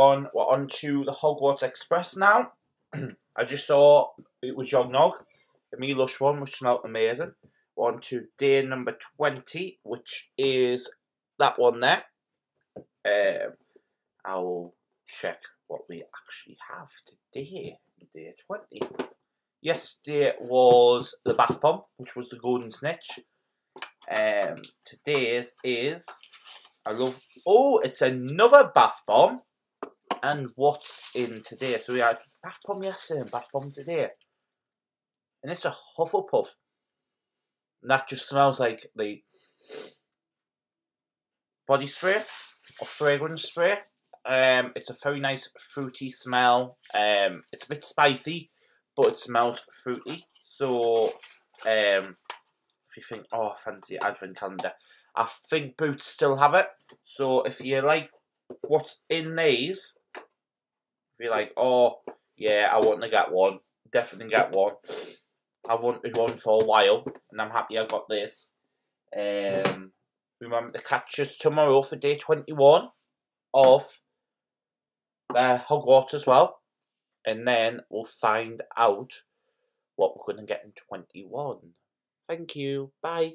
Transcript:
On, we're on to the Hogwarts Express now. I just saw it was Yog Nog, the me lush one, which smelled amazing. We're on to day number 20, which is that one there. Um, I'll check what we actually have today, day 20. Yesterday was the bath bomb, which was the golden snitch. Um, today's is I love. Oh, it's another bath bomb. And what's in today? So we had bath bomb yesterday and bath bomb today, and it's a Hufflepuff. And that just smells like the body spray or fragrance spray. Um, it's a very nice fruity smell. Um, it's a bit spicy, but it smells fruity. So, um, if you think, oh, fancy advent calendar, I think Boots still have it. So if you like what's in these, you're like, oh, yeah, I want to get one, definitely get one. I've wanted one for a while, and I'm happy I got this. Um, remember to catch us tomorrow for day 21 of uh, Hogwarts as well. And then we'll find out what we're going to get in 21. Thank you. Bye.